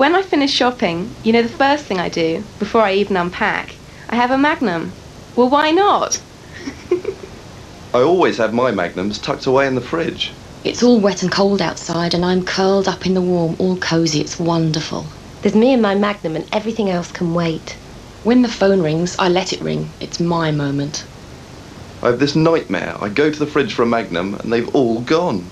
When I finish shopping, you know the first thing I do, before I even unpack, I have a magnum. Well, why not? I always have my magnums tucked away in the fridge. It's all wet and cold outside, and I'm curled up in the warm, all cosy. It's wonderful. There's me and my magnum, and everything else can wait. When the phone rings, I let it ring. It's my moment. I have this nightmare. I go to the fridge for a magnum and they've all gone.